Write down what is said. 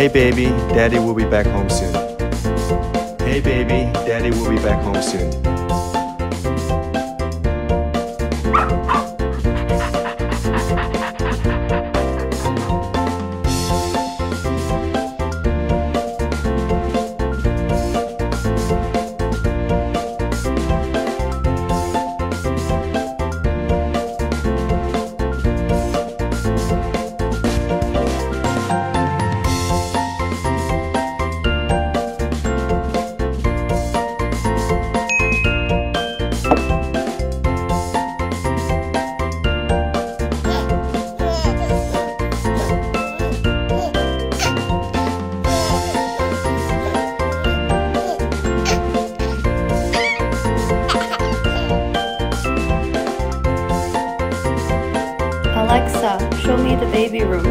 Hey baby, daddy will be back home soon. Hey baby, daddy will be back home soon. Alexa, show me the baby room.